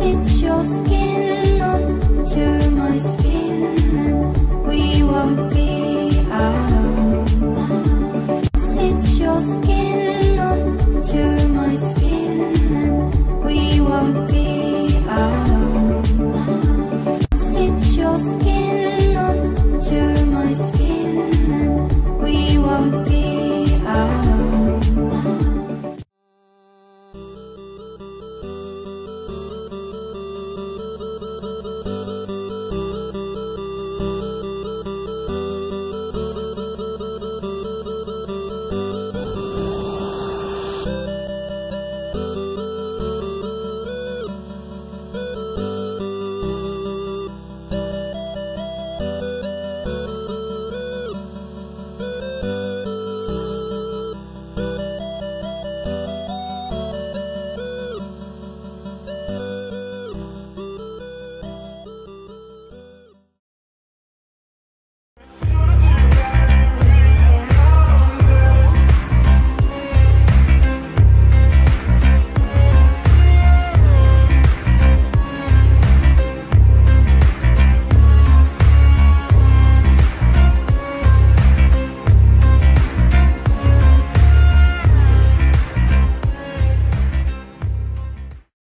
stitch your skin.